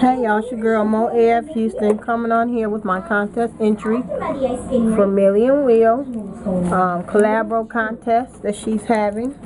Hey y'all, it's your girl Mo AF Houston coming on here with my contest entry for Millie and Will um, Collabro contest that she's having.